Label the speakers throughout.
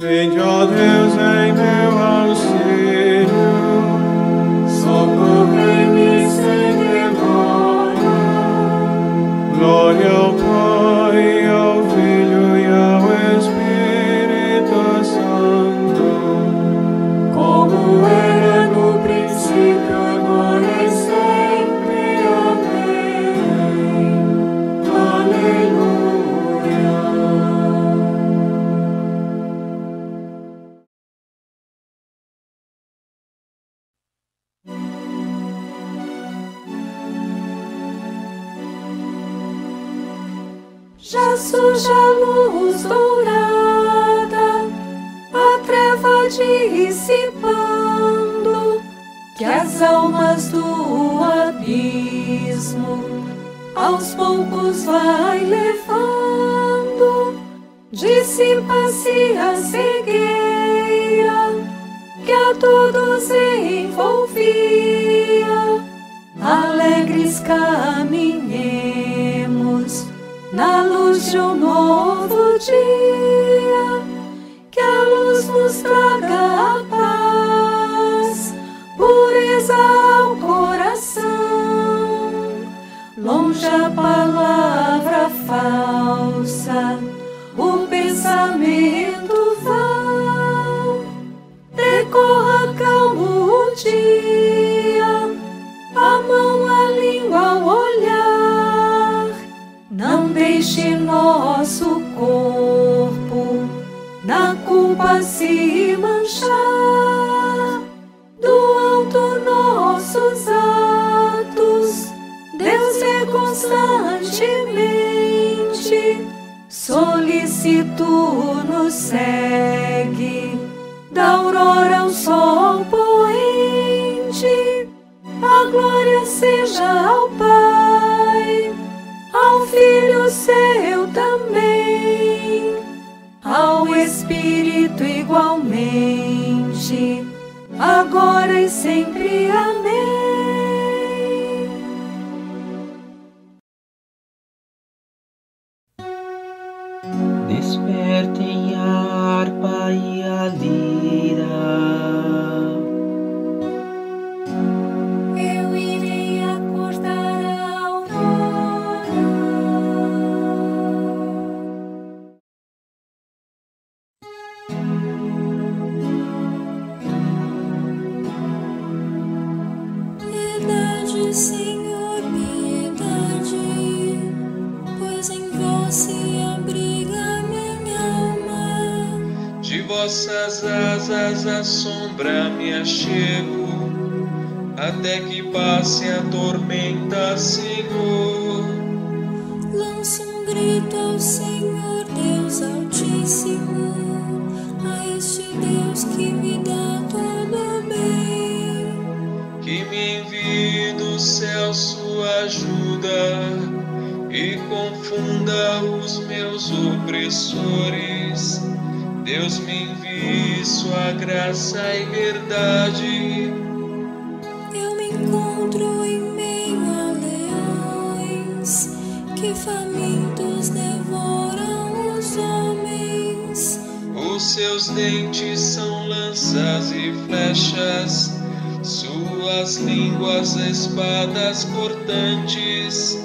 Speaker 1: Vinde, ó Deus, em meu auxílio,
Speaker 2: Já surge a luz dourada, a treva dissipando, que as almas do abismo aos poucos vai levando. Dissipa-se a cegueira que a todos envolvia. Alegres caminhemos na luz de um novo dia, que a luz nos traga a paz, pureza ao coração, longe a palavra Filho seu também, ao Espírito igualmente, agora e sempre. Amém.
Speaker 3: Vossas asas a sombra me achego, até que passe a tormenta, Senhor.
Speaker 4: Lanço um grito ao Senhor,
Speaker 3: e confunda os meus opressores. Deus me envie sua graça e verdade.
Speaker 4: Eu me encontro em meio a leões que famintos devoram os homens.
Speaker 3: Os seus dentes são lanças e flechas, suas línguas espadas cortantes.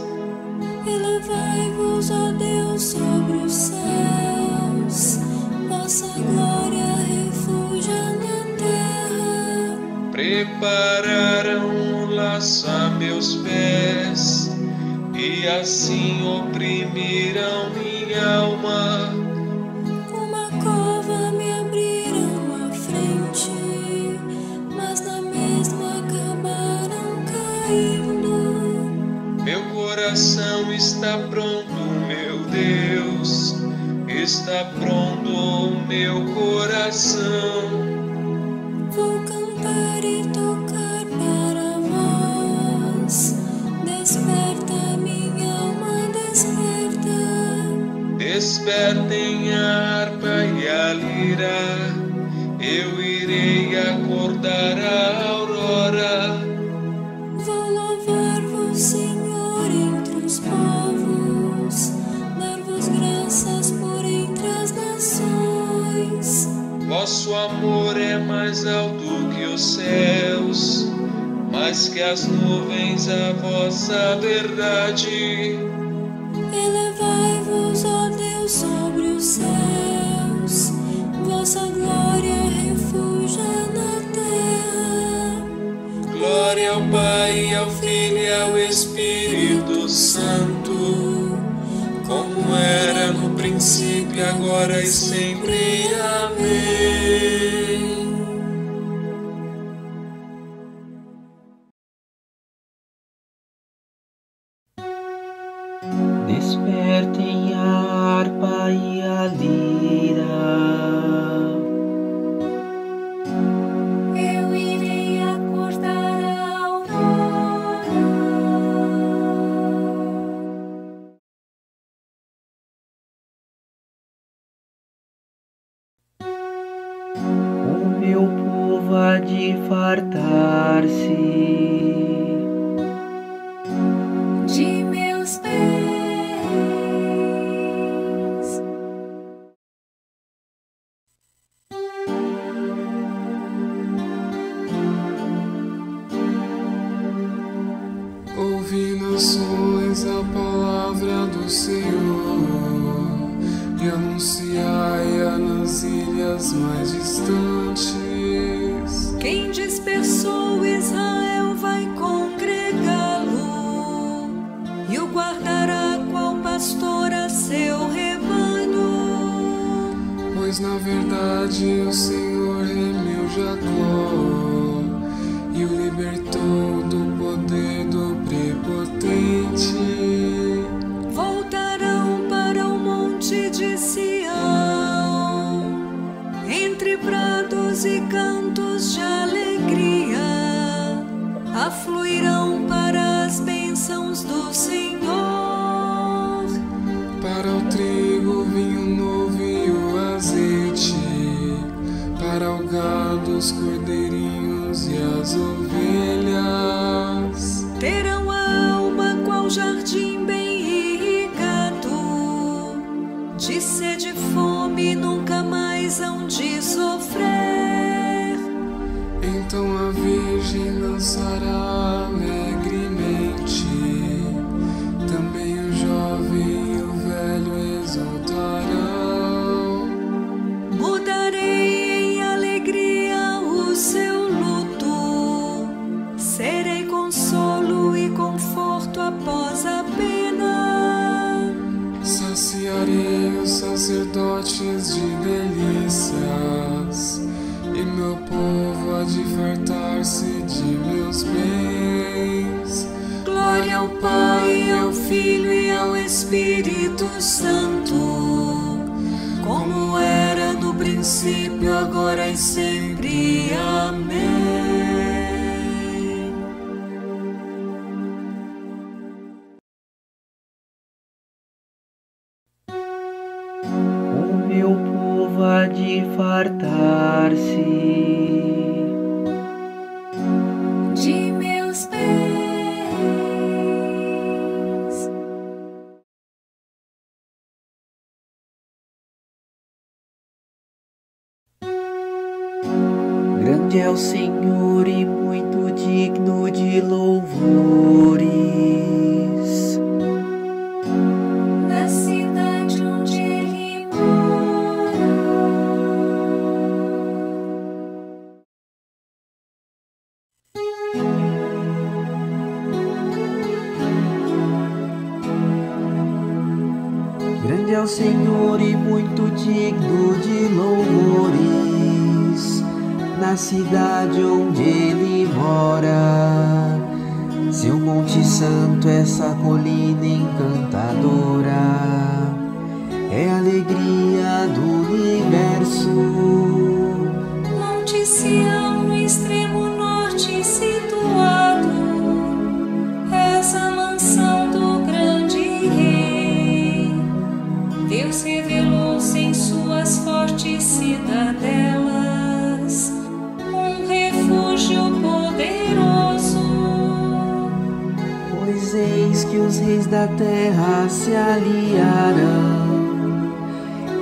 Speaker 4: Elevai-vos, ó Deus, sobre os céus, vossa glória refugia na terra.
Speaker 3: Prepararam um laço a meus pés e assim oprimiram minha alma. Está pronto, meu Deus, está pronto o meu coração. Vosso amor é mais alto que os céus, mais que as nuvens a vossa verdade.
Speaker 5: Elevai-vos, ó Deus, sobre os céus, vossa glória refugia na terra.
Speaker 3: Glória ao Pai, ao Filho e ao Espírito Santo, como era no princípio, agora e sempre. Amém.
Speaker 6: Despertem a harpa e a lira.
Speaker 1: E anunciai-a nas ilhas mais distantes.
Speaker 2: Quem dispersou
Speaker 1: gado, os
Speaker 2: Espírito Santo, como era no princípio, agora e sempre. Amém.
Speaker 6: O meu povo há de fartar-se.
Speaker 2: De meus pés.
Speaker 6: Senhor
Speaker 2: onde ele mora.
Speaker 6: Seu Monte Santo, essa colina encantadora, é a alegria do universo.
Speaker 5: Monte Sião, no extremo norte situado, és a mansão do grande rei. Deus revelou-se em suas fortes cidadelas,
Speaker 6: que os reis da terra se aliarão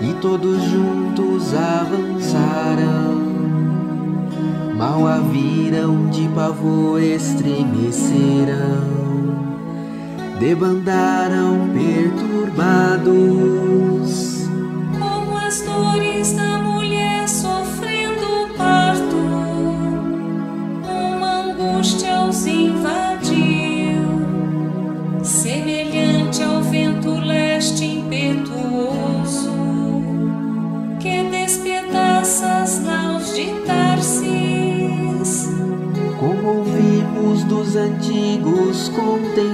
Speaker 6: e todos juntos avançarão mal a viram de pavor estremeceram, debandaram perturbados.
Speaker 2: Como as dores da
Speaker 6: dos antigos, contemplamos,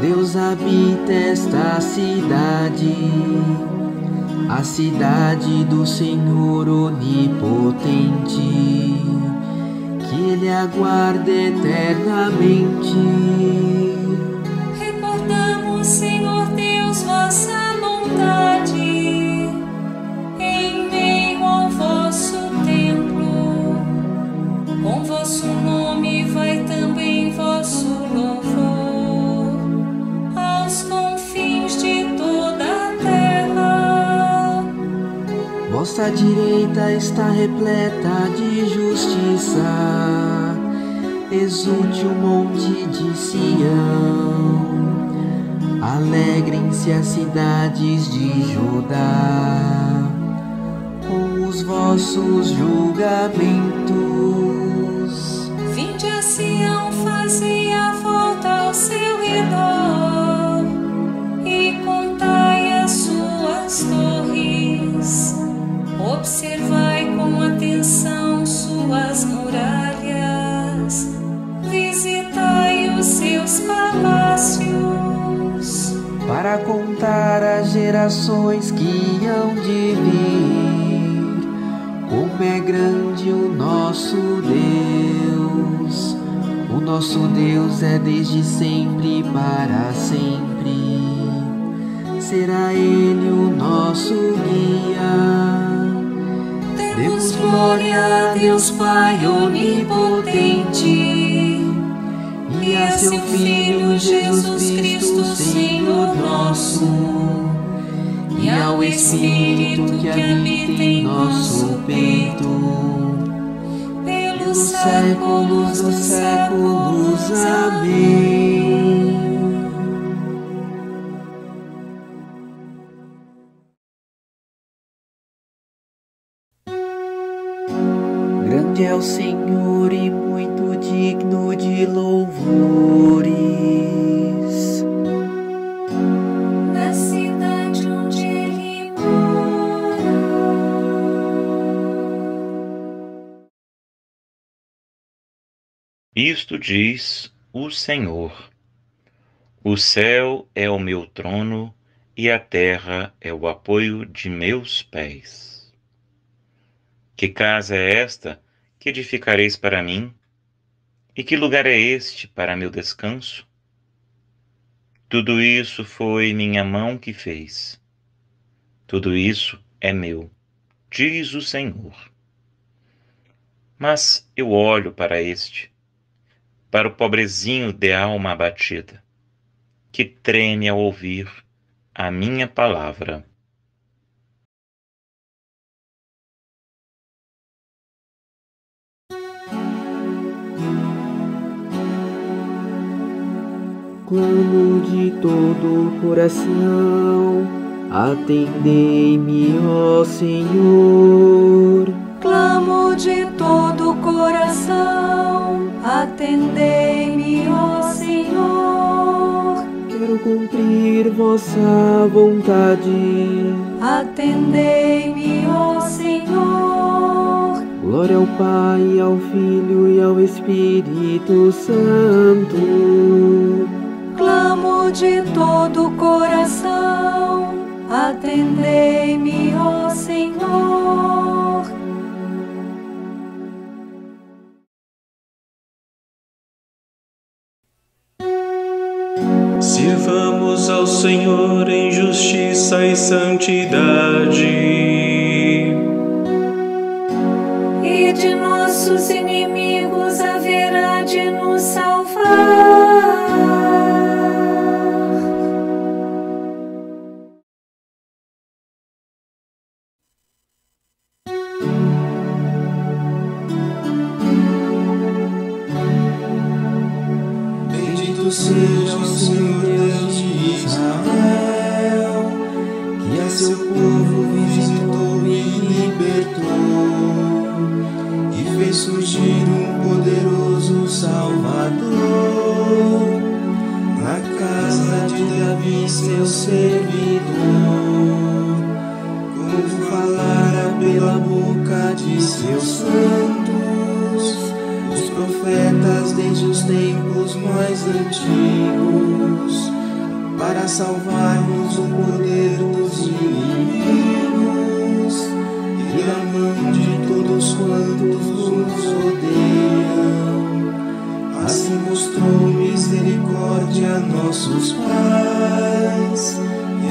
Speaker 6: Deus habita esta cidade, a cidade do Senhor onipotente, que Ele aguarda eternamente.
Speaker 2: Recordamos, Senhor Deus, vossa bondade
Speaker 6: Vossa direita está repleta de justiça, exulte o monte de Sião. Alegrem-se as cidades de Judá com os vossos julgamentos.
Speaker 2: Vinde a Sião, fazei a
Speaker 6: para contar as gerações que hão de vir. Como é grande o nosso Deus, o nosso Deus é desde sempre para sempre. Será Ele o nosso guia.
Speaker 2: Demos glória Deus Pai onipotente e a seu Filho Jesus Cristo, Senhor nosso, e ao Espírito que habita em nosso peito, pelos séculos dos séculos. Amém.
Speaker 6: Grande é o Senhor
Speaker 7: Isto diz o Senhor: O céu é o meu trono e a terra é o apoio de meus pés. Que casa é esta que edificareis para mim? E que lugar é este para meu descanso? Tudo isso foi minha mão que fez. Tudo isso é meu, diz o Senhor. Mas eu olho para este, para o pobrezinho de alma abatida, que treme ao ouvir a minha palavra.
Speaker 6: Clamo de todo o coração, atendei-me, ó Senhor.
Speaker 8: Clamo de todo o coração, atendei-me, ó Senhor.
Speaker 6: Quero cumprir vossa vontade.
Speaker 8: Atendei-me, ó Senhor.
Speaker 6: Glória ao Pai, ao Filho e ao Espírito Santo.
Speaker 8: Clamo de todo o coração, atendei-me, ó Senhor.
Speaker 9: Senhor em justiça e santidade.
Speaker 8: E de nossos inimigos haverá de nos salvar.
Speaker 6: Bendito seja. Nossos pais,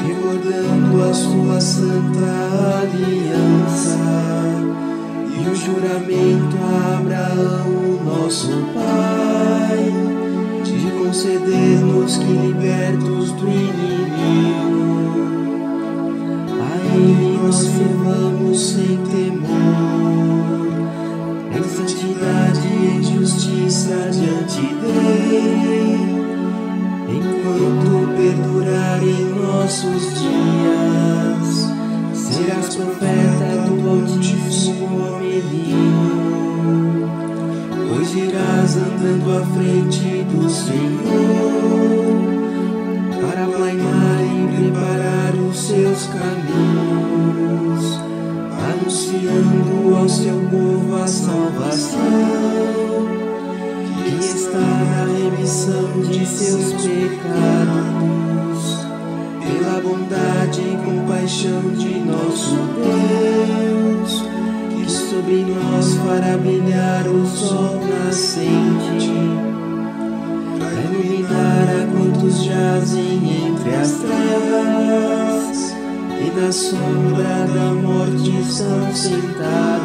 Speaker 6: recordando a sua santa aliança e o juramento a Abraão, nosso pai, de conceder-nos que libertos profeta do Altíssimo menino, pois irás andando à frente na sombra da morte são sentados,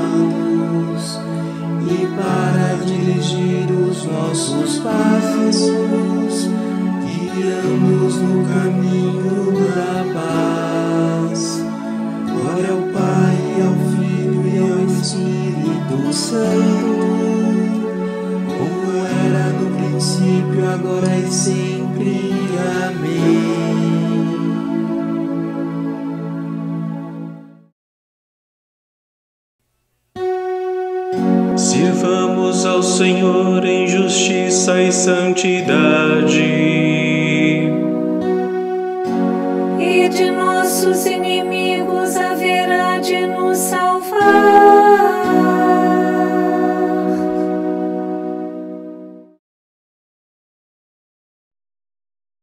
Speaker 6: e para dirigir os nossos passos guiando-nos no caminho da paz. Glória ao Pai, ao Filho e ao Espírito Santo, como era no princípio, agora e sempre. Amém.
Speaker 10: E santidade.
Speaker 2: nossos inimigos haverá de nos salvar.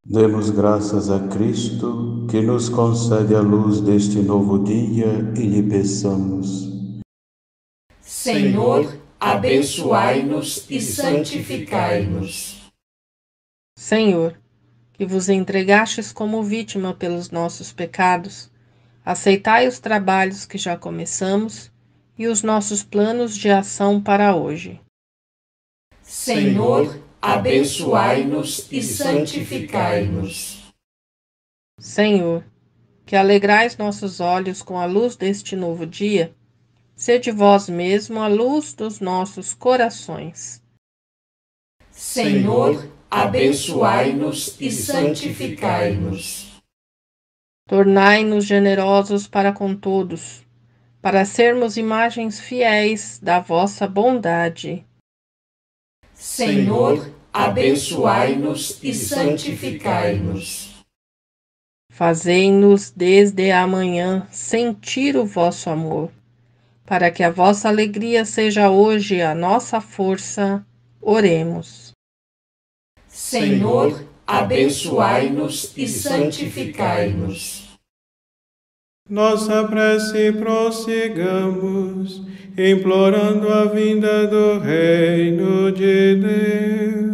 Speaker 11: Demos graças a Cristo que nos concede a luz deste novo dia e lhe peçamos.
Speaker 12: Senhor, abençoai-nos e santificai-nos.
Speaker 13: Senhor, que vos entregastes como vítima pelos nossos pecados, aceitai os trabalhos que já começamos e os nossos planos de ação para hoje.
Speaker 12: Senhor, abençoai-nos e santificai-nos.
Speaker 13: Senhor, que alegrais nossos olhos com a luz deste novo dia, sede vós mesmo a luz dos nossos corações.
Speaker 12: Senhor, abençoai-nos e santificai-nos.
Speaker 13: Tornai-nos generosos para com todos, para sermos imagens fiéis da vossa bondade.
Speaker 12: Senhor, abençoai-nos e santificai-nos.
Speaker 13: Fazei-nos desde amanhã sentir o vosso amor, para que a vossa alegria seja hoje a nossa força. Oremos.
Speaker 12: Senhor, abençoai-nos e santificai-nos.
Speaker 10: Nossa prece prossigamos, implorando a vinda do Reino de Deus.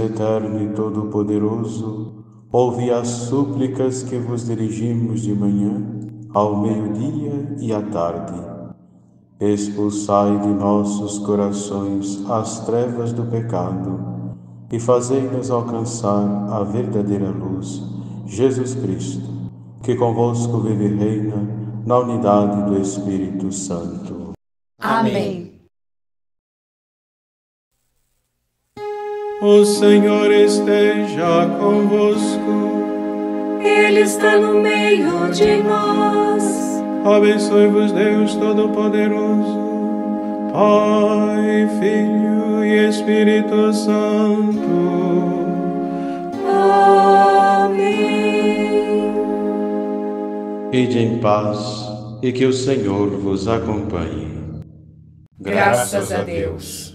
Speaker 11: Eterno e todo-poderoso, ouvi as súplicas que vos dirigimos de manhã, ao meio-dia e à tarde. Expulsai de nossos corações as trevas do pecado e fazei-nos alcançar a verdadeira luz, Jesus Cristo, que convosco vive e reina na unidade do Espírito Santo.
Speaker 2: Amém.
Speaker 10: O Senhor esteja convosco.
Speaker 14: Ele está no meio de nós.
Speaker 10: Abençoe-vos, Deus Todo-Poderoso, Pai, Filho e Espírito Santo.
Speaker 14: Amém.
Speaker 11: Ide em paz e que o Senhor vos acompanhe.
Speaker 2: Graças a Deus.